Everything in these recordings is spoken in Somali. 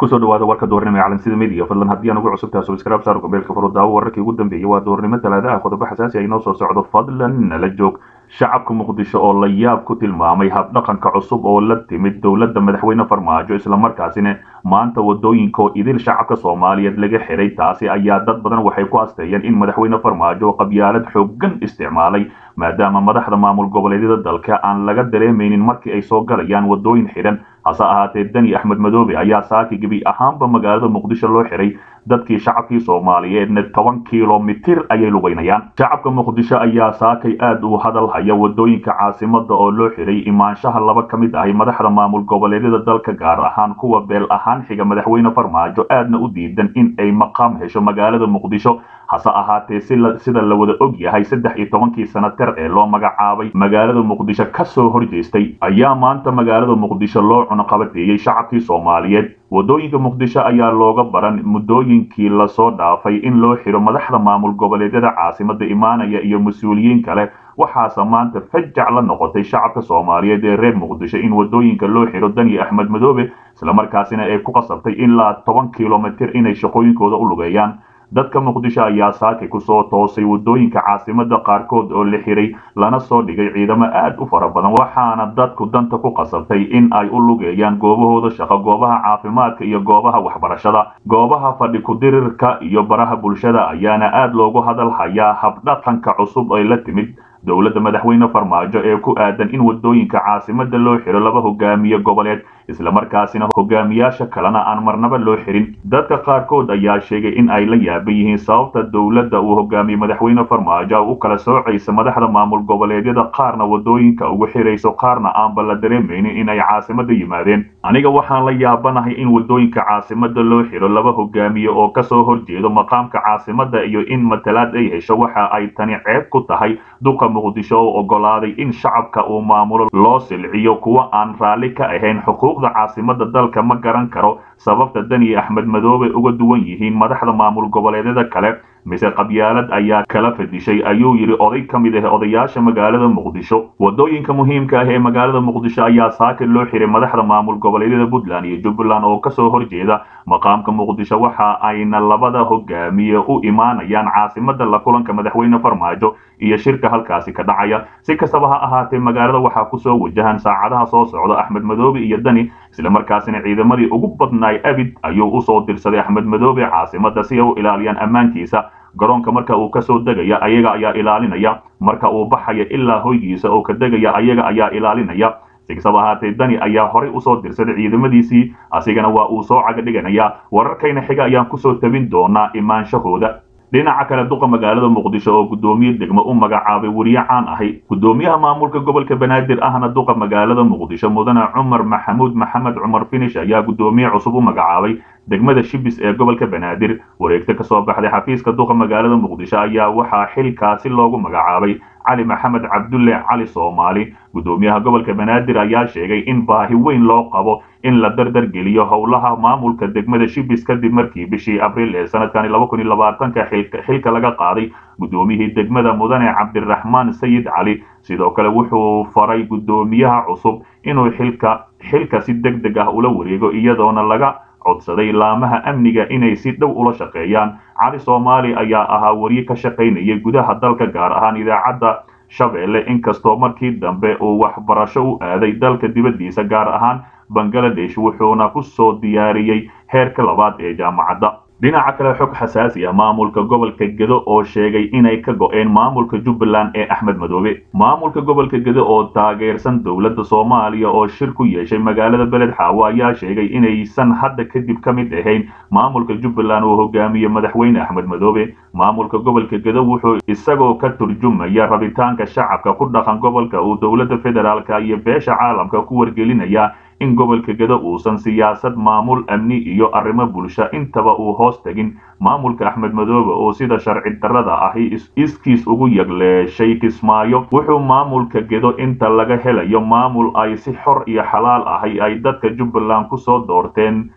ku soo dhawaada warka doornimo ee calansida midiya fadlan haddii aan ugu cusubtahay subscribe saar gobeelka furudaawo wararkii ugu dambeeyey waa doornimo talaada ah. Qodobo xasaasi ay noo soo socdo fadlan nala joog. Shacabka muqdisho oo la yaab ku tilmaamay habdhaqanka cusub oo la timid dowladda madaxweyne farmaajo islamarkaasina maanta waddooyinka oo idil shacabka soomaaliyeed laga xiray. Taasi ayaa dad badan waxay ku asteeyeen in madaxweyne farmaajo qabyaalad xooggan isticmaalay maadaama madaxda maamul goboleedyada dalka aan laga dareemaynin markii ay soo galayaan wadooyin xidhan. Hase ahaatee deni axmed madoobe ayaa saaki gebi ahaanba magaalada muqdisho loo xiray dadkii shacabkii soomaaliyeedna toban kilomitir ayay lugaynayaan shacabka muqdisho ayaa saakay aad u hadal haya waddooyinka caasimada oo loo xiray imaanshaha laba ka mid ahi madaxda maamul goboleedyada dalka gaar ahaan kuwa beel ahaan xiga madaxweyne farmaajo. Aadna u diidan in ay maqaam hesho magaalada muqdisho. Hase ahaatee sida la wada og yahay saddex iyo tobankii sanater ee loo magacaabay magaalada muqdisho ka soo horjeestay. Ayaa maanta magaalada muqdisho loo cunuqabateeyey shacabkii soomaaliyeed waddooyinka muqdisho ayaa looga baran muddooyinkii la soo dhaafay in loo xiro madaxda maamul goboleedyada caasimada imaanaya iyo mas'uuliyiin kale. Waxaase maanta fajac la noqotay shacabka soomaaliyeed ee reer muqdisho in waddooyinka loo xiro dani axmed madoobe islamarkaasina ay ku qasabtay ilaa toban kilomitir inay shaqooyinkooda u lugeeyaan dadka muqdisho ayaa saaki ku soo toosay waddooyinka caasimada qaarkood oo la xiray lana soo dhigay ciidamo aad u fara badan waxaana dadku danta ku qasabtay in ay u lugeeyaan goobahooda shaqo goobaha caafimaadka iyo goobaha waxbarashada. Goobaha fadhi ku-dirirka iyo baraha bulshada ayaana aad loogu hadal hayaa habdhaqanka cusub ay la timid dowladda madaxweyne farmaajo ee ku aadan in waddooyinka caasimada loo xiro laba hogaamiye goboleed islamarkaasina hogaamiyaasha kalena aan marnaba loo xirin. Dadka qaarkood ayaa sheegay in ay la yaaban yihiin sababta dowladda uu hogaamiye madaxweyne farmaajo u kala soocaysa madaxda maamul goboleedyada qaarna waddooyinka ugu xirayso qaarna aanba la dareemaynin in ay caasimada yimaadeen. Aniga waxaan la yaabanahay in waddooyinka caasimada loo xiro laba hogaamiye oo ka soo horjeedo maqaamka caasimada iyo in matalaad ay hesho waxa ay tani ceeb ku tahay duqa muqdisho oo ogolaaday in shacabka uu maamulo loo silciyo kuwa aan raalli ka ahayn xuquuqda caasimada dalka ma garan karo sababta dani axmed madoobe uga duwan yihiin madaxda maamul goboleedyada kale mise qabyaalad ayaa kala fadishay ayuu yidhi oday ka mid ah odayaasha magaalada muqdisho. Wadooyinka muhiimka ah ee magaalada muqdisho ayaa saaki loo xiray madaxda maamul goboleedyada puntland iyo jubbaland oo ka soo horjeeda. Maqaamka muqdisho waxa ayna labada hogaamiye u imaanayaan caasimada la kulanka madaxweyne farmaajo iyo shirka halkaasi ka dhacaya. Si kastaba ha ahaatee magaalada waxaa ku soo wajahan saacadaha soo socda axmed madoobe iyo dani islamarkaasina ciidamadii ugu badnaay abid ayuu u soo dirsaday axmed madoobe caasimada si ay u ilaaliyaan ammaankiisa garoonka marka uu ka soo degaya ayaga ayaa ilaalinaya. Marka uu baxaya ilaa hoygiisa oo ka degaya ayaga ayaa ilaalinaya. Si kastaba ahaatee dani ayaa horey u soo dirsaday ciidamadiisii. Asigana waa uu soo caga dhiganaya wararkayna xiga ayaan ku soo tabin doonaa imaanshahooda dhinaca kale duqa magaalada muqdisho oo guddoomiye degmo u magacaabay weriye caan ahay guddoomiyaha maamulka gobolka banaadir ahna duqa magaalada muqdisho mudane cumar maxamuud maxamed cumar finish ayaa guddoomiye cusub u magacaabay degmada shibis ee gobolka banaadir. Wareegto ka soo baxday xafiiska duqa magaalada muqdisho ayaa waxaa xilkaasi loogu magacaabay cali maxamed cabdulle cali soomaali. Guddoomiyaha gobolka banaadir ayaa sheegay in baahi weyn loo qabo in la dardar geliyo howlaha maamulka degmada shibis kadib markii bishii abriil ee sanadkani ka xilka laga qaaday guddoomiyihii degmada mudane cabdiraxmaan sayid cali sidoo kale wuxuu faray guddoomiyaha cusub inuu xilka xilka si deg deg ah ula wareego iyadoona laga codsaday laamaha amniga inay si dhow ula shaqeeyaan. Cali soomaali ayaa ahaa weriye ka shaqaynayay gudaha dalka gaar ahaan idaacadda shabeelle inkastoo markii dambe uu waxbarasho u aaday dalka dibaddiisa gaar ahaan bangaladesh wuxuuna ku soo diyaariyey heerka labaad ee jaamacadda. Dhinaca kale xog xasaasi ah maamulka gobolka gedo oo sheegay inay ka go-een maamulka jubbaland ee axmed madoobe. Maamulka gobolka gedo oo taageersan dowladda soomaaliya oo shir ku yeeshay magaalada beled xaawo ayaa sheegay inaysan hadda kadib ka mid ahayn maamulka jubbaland oo hogaamiye madaxweyne axmed madoobe. Maamulka gobolka gedo wuxuu isagoo ka turjumaya rabitaanka shacabka ku dhaqan gobolka uu dowladda federaalka iyo beesha caalamka ku wargelinaya in gobolka gedo uusan siyaasad maamul amni iyo arrimo bulsho. Intaba uu hoos tegin maamulka axmed madoobe oo sida sharci darrada ahi iskiis ugu yagleeshay kismaayo wuxuu maamulka gedo inta laga helayo maamul ay si xor iyo xalaal ahi ay dadka jubbaland ku soo doorteen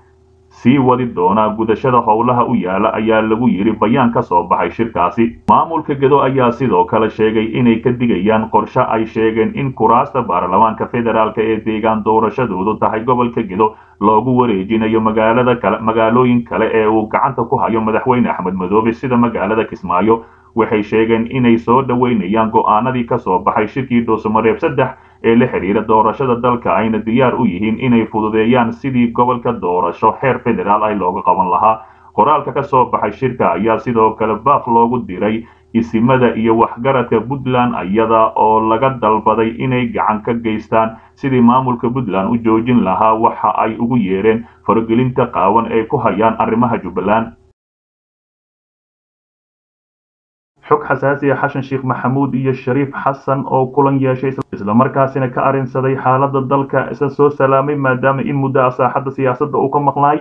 sii wadi doonaa gudashada howlaha u yaalla ayaa lagu yidhi bayaan ka soo baxay shirkaasi. Maamulka gedo ayaa sidoo kale sheegay inay ka digayaan qorshe ay sheegeen in kuraasta baarlamaanka federaalk ee deegaan doorashadoodu tahay gobolka gedo loogu wareejinayo magaalada kale magaalooyin kale ee uu gacanta ku hayo madaxweyne axmed madoobe sida magaalada kismaayo waxay sheegeen inay soo dhoweynayaan go'aanadii ka soo baxay shirkii dhuusamareeb saddex ee la xidhiira doorashada dalka ayna diyaar u yihiin inay fududeeyaan sidii gobolka doorasho heer federaal ay looga qaban lahaa. Qoraalka ka soo baxay shirka ayaa sidoo kale baaq loogu diray isimada iyo waxgaradka puntland iyada oo laga dalbaday inay gacan ka geystaan sidii maamulka puntland u joojin lahaa waxa ay ugu yeedheen faragelinta qaawan ee ku hayaan arrimaha jubbaland xog xasaasiya xashan sheekh maxamuud iyo shariif xasan oo kulan yeeshay islamarkaasina ka arrinsaday xaaladda dalka isla soo salaamay maadaama in muddo ah saaxadda siyaasadda uu ka maqnaay.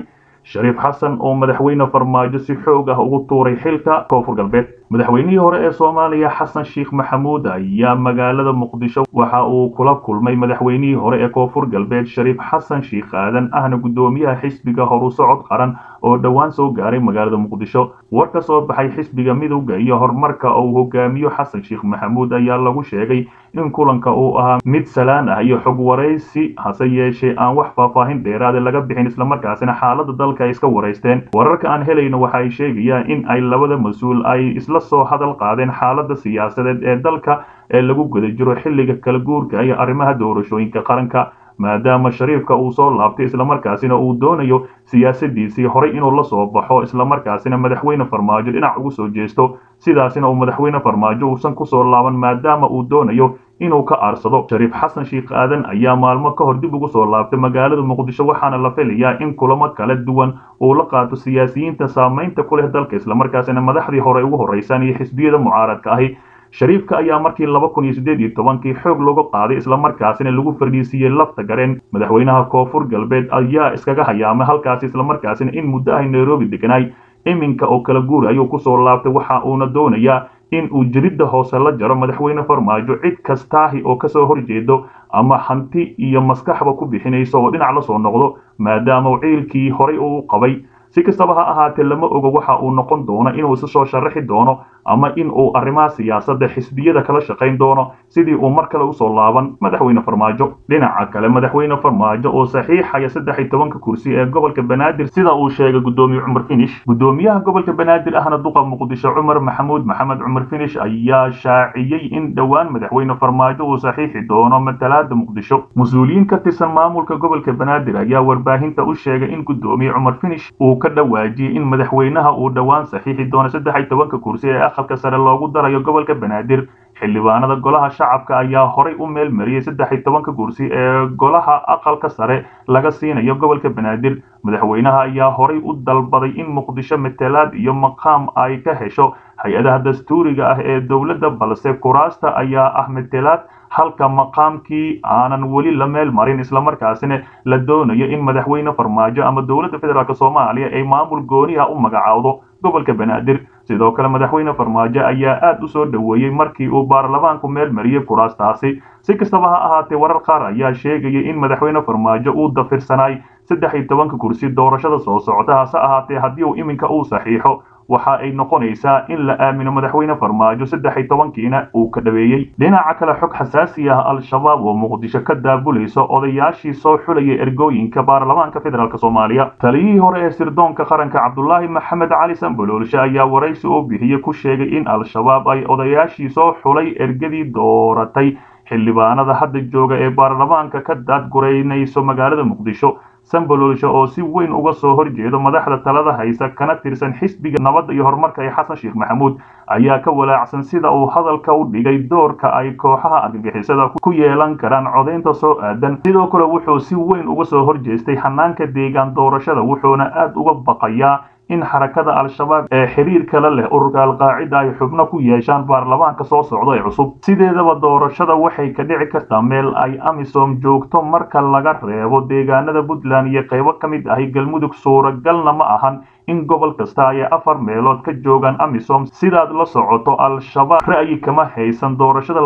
Shariif xasan oo madaxweyne farmaajo si xoog ah ugu tuuray xilka koonfur galbeed madaxweynihii hore ee soomaaliya xasan sheekh maxamuud ayaa magaalada muqdisho waxa uu kula kulmay madaxweynihii hore ee koonfur galbeed shariif xasan sheekh aadan ahna guddoomiyaha xisbiga horu socod qaran oo dhowaan soo gaaray magaalada muqdisho. War ka soo baxay xisbiga midowda iyo horumarka uu hogaamiyo xasan sheekh maxamuud ayaa lagu sheegay in kulanka uu ahaa mid salaan ah iyo xog waraysi hase yeeshee aan wax faahfaahin dheeraade laga bixin islamarkaasina xaaladda dalka ay iska waraysteen wararka aan helayno waxa ay sheegayaan in ay labada mas'uul ay isla soo hadal qaadeen xaaladda siyaasadeed ee dalka ee lagu guda jiro xilliga kala guurka iyo arrimaha doorashooyinka qaranka maadaama shariifka uu soo laabtay islamarkaasina uu doonayo siyaasadiisii horay inuu la soo baxo islamarkaasina madaxweyne farmaajo dhinac ugu soo jeesto. Sidaasina uu madaxweyne farmaajo uusan ku soo laaban maadaama uu doonayo inuu ka aarsado shariif xasan sheekh aadan ayaa maalmo ka hor dib ugu soo laabtay magaalada muqdisho waxaana la filayaa in kulamo kala duwan uu la qaato siyaasiyiinta saamaynta ku leh dalka islamarkaasina madaxdii hore ugu horreysaan iyo xisbiyada mucaaradka ahi. Shariifka ayaa markii laba kun iyo siddeed iyo tobankii xoog looga qaaday islamarkaasina lagu fadhiisiiyey lafta gareen. Madaxweynaha koonfur galbeed ayaa iskaga hayaamay halkaasi islamarkaasina in muddo ahy nairobi deganaay iminka oo kala guur ayuu ku soo laabtay waxa uuna doonayaa in uu jiridda hoose la jaro madaxweyne farmaajo cid kastaahi oo ka soo horjeedo ama hanti iyo maskaxba ku bixinayso oo dhinac la soo noqdo maadaama ciilkii horay uu qabay si kastaba ha ahaatee lama ogo waxa uu noqon doono inuu isu soo sharaxi doono ama in uu arrimaha siyaasadda xisbiyada kala shaqayn doono. Sidii uu mar kale u soo laaban madaxweyne farmaajo. Dhinaca kale madaxweyne farmaajo oo saxiixaya saddex iyo tobanka kursi ee gobolka banaadir sida uu sheegay guddoomiye cumar finish. Guddoomiyaha gobolka banaadir ahna duqa muqdisho cumar maxamuud maxamed cumar finish ayaa shaaciyey in dhowaan madaxweyne farmaajo uu saxiixi doono matalaada muqdisho. Mas'uuliyiin ka tirsan maamulka gobolka banaadir ayaa warbaahinta u sheegay in guddoomiye cumar finish uu ka dhawaajiyey in madaxweynaha uu dhowaan saxiixi doono saddex iyo tobanka kursi ee aqalka sare loogu darayo gobolka banaadir xildhibaanada golaha shacabka ayaa horay u meel mariyey saddex iyo tobanka kursi ee golaha aqalka sare laga siinayo gobolka banaadir. Madaxweynaha ayaa horay u dalbaday in muqdisho matalaad iyo maqaam ay ka hesho. Hay'adaha dastuuriga ah ee dowladda balse kuraasta ayaa ah matalaad halka maqaamkii aanan weli la meel marin islamarkaasina la doonayo in madaxweyne farmaajo ama dowladda federaalk soomaaliya ay maamul gooniha u magacaawdo gobolka banaadir. Sidoo kale madaxweyne farmaajo ayaa aad u soo dhoweeyey markii uu baarlamaanku meel mariyey kuraastaasi si kastaba ha ahaatee warar qaar ayaa sheegaya in madaxweyne farmaajo uu dafirsanaay saddex iyo tobanka kursi doorashada soo socota hase ahaatee haddii uu iminka uu saxiixo waxa ay noqonaysaa in la aamino madaxweyne farmaajo saddex iyo tobankiina uu ka dhaweeyey. Dhinaca kale xog xasaasi ah al-shabaab oo muqdisho ka daabulaysa odayaashii soo xulaya ergooyinka baarlamaanka federaalk soomaaliya. Taliyihii hore ee sirdoonka qaranka cabdulaahi maxamed cali samboloolshe ayaa waraysi oo bixiyey ku sheegay in al-shabaab ay odayaashii soo xulay ergadii dooratay xildhibaanada hadda jooga ee baarlamaanka ka daadguraynayso magaalada muqdisho sambololsha oo si weyn uga soo horjeedo madaxda talada haysa kana tirsan xisbiga nabadda iyo horumarka ee xasan sheekh maxamuud ayaa ka walaacsan sida uu hadalka u dhigay doorka ay kooxaha argagixisada ku yeelan karaan codaynta soo aadan. Sidoo kale wuxuu si weyn uga soo horjeestay hanaanka deegaan doorashada wuxuuna aad uga baqayaa in xarakada al-shabaab ee xiriir kale leh ururka alqaacida ay xubno ku yeeshaan baarlamaanka soo socda ee cusub. Sideedaba doorashada waxay ka dhici kartaa meel ay amisom joogto marka laga reebo deegaanada puntland iyo qaybo ka mid ahi galmudug suuragalna ma ahan in gobol kasta ay afar meelood ka joogaan amisom sidaad la socoto al-shabaab. Ra'yi kama haysan doorashada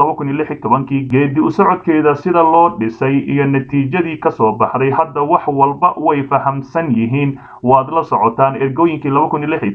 tobankii geedi u socodkeeda sida loo dhisay iyo natiijadii ka soo baxday. Hadda wax walba way fahamsan yihiin. Waad la socotaan ergooyinkii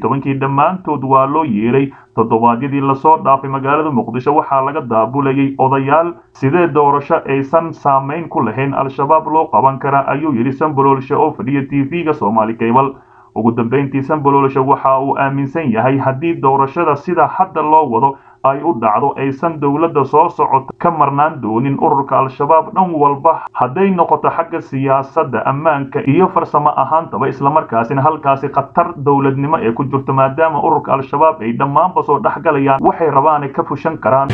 tobankii. Dhammaantood waa loo yeeray toddobaadyadii la soo dhaafay magaalada muqdisho waxaa laga daabulayay odayaal. Sidee doorasho aysan saamayn ku lahayn al-shabaab loo qaban karaa? Ayuu yidhi samboloolshe oo fadhiya t v-ga soomaali kaybal ugu dambayntii samboloolshe waxa uu aaminsan yahay haddii doorashada sida hadda loo wado ay u dhacdo aysan dowladda soo socoto ka marnaan doonin ururka al-shabaab dhan walba. Hadday noqoto xagga siyaasadda ammaanka iyo farsamo ahaantaba islamarkaasina halkaasi khatar dowladnimo ee ku jirto maadaama ururka al-shabaab ay dhammaanba soo dhex galayaan waxay rabaanay ka fushan karaan